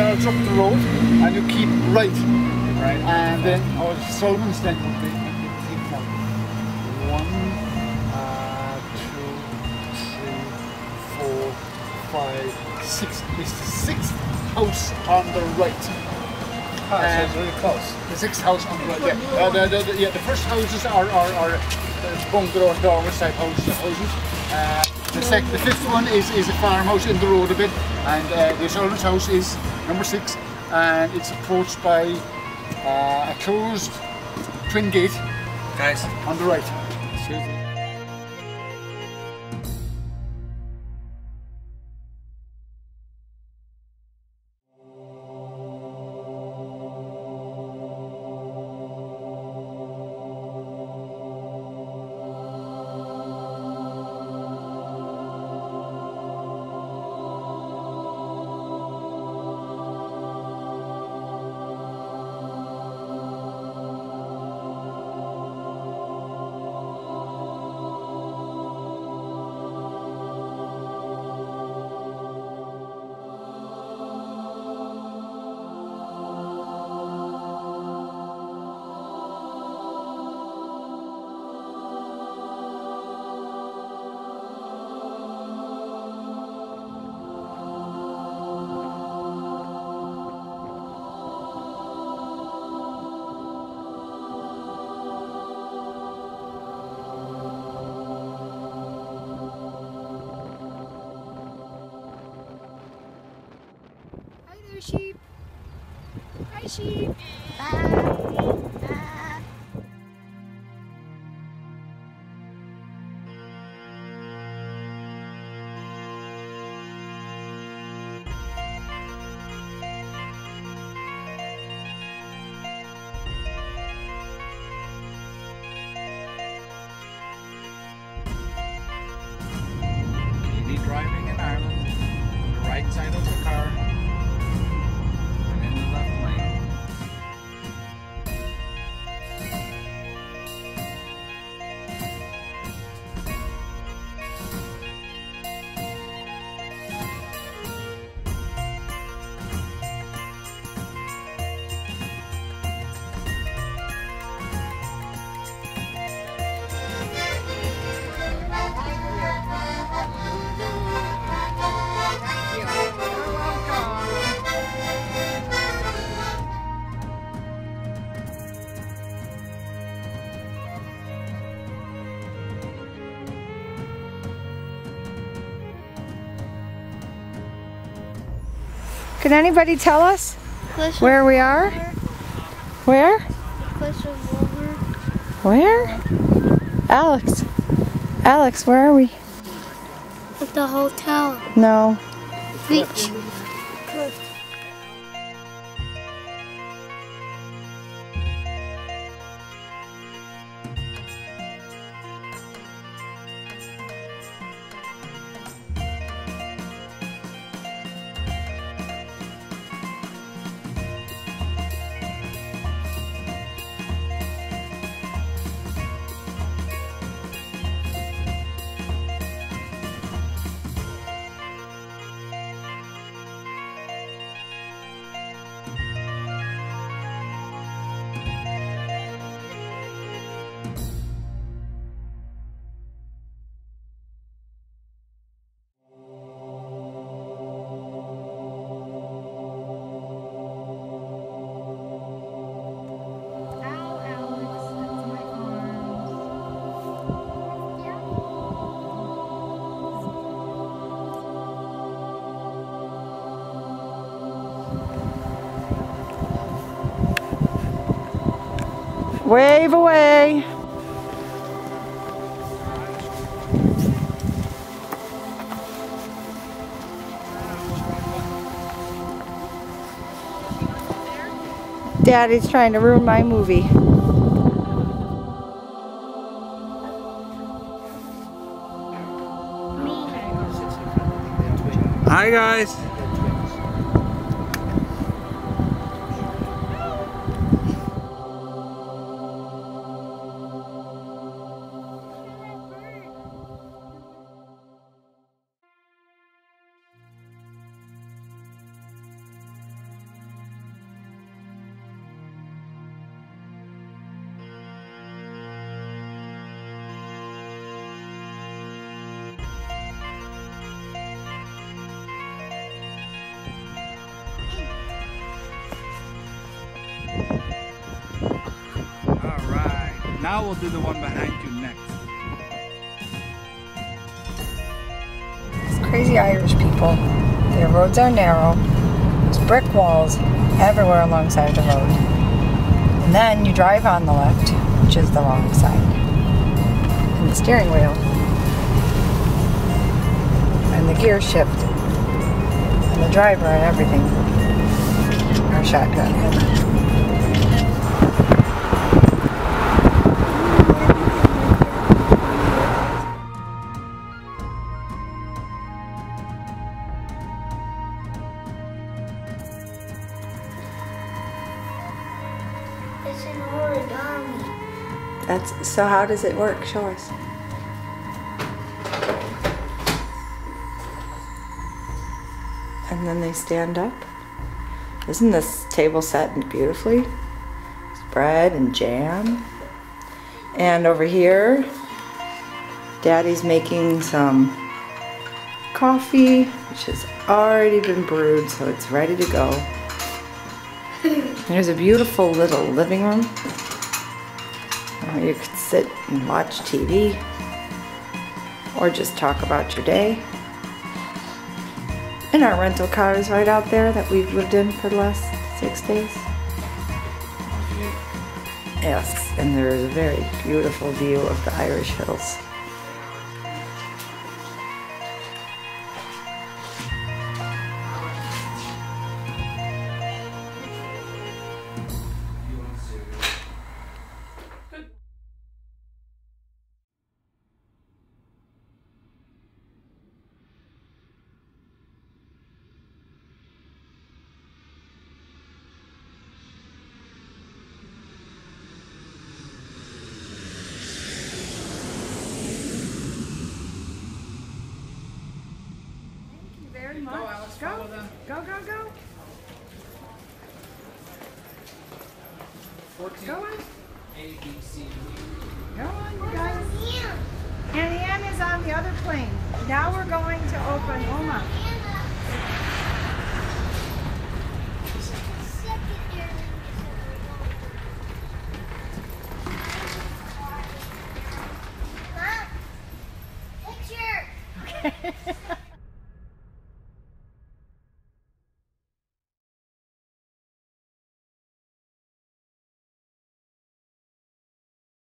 yards up the road and you keep right. Right. And then our Solomon's then would be. One, uh, two, three, four, five, six. It's the sixth house on the right. Ah, so it's really close. The sixth house on the right. Yeah, uh, the, the, the, yeah, the first houses are are, are uh, bungalow type houses. houses. Uh, the sec, the fifth one is, is a farmhouse in the road a bit, and uh, the Solomon's house is number six, and it's approached by uh, a closed twin gate. Guys, on the right. Sheep. Hi, sheep. Bye. Can anybody tell us Cliff where we are? Where? Where? Alex. Alex, where are we? At the hotel. No. Beach. Wave away. Daddy's trying to ruin my movie. Hi guys. Now we'll do the one behind you next. These crazy Irish people. Their roads are narrow. There's brick walls everywhere alongside the road. And then you drive on the left, which is the wrong side. And the steering wheel. And the gear shift. And the driver and everything are shotgun. It's an origami. That's so how does it work? Show us. And then they stand up. Isn't this table set beautifully? Bread and jam. And over here, Daddy's making some coffee, which has already been brewed, so it's ready to go. There's a beautiful little living room where you could sit and watch TV or just talk about your day. And our rental car is right out there that we've lived in for the last six days. Yes, and there is a very beautiful view of the Irish Hills. 14. Go on. A, B, C, D. Go on, you guys. And Ann is on the other plane. Now we're going to Oklahoma. Mom,